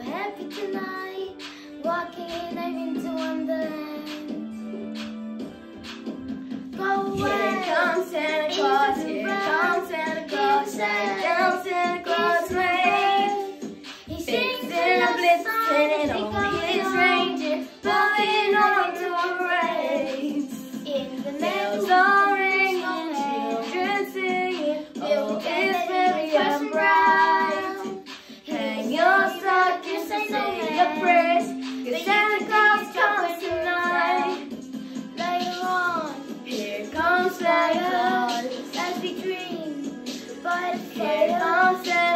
happy tonight. Walking in a winter wonderland. fly as we dream, but it's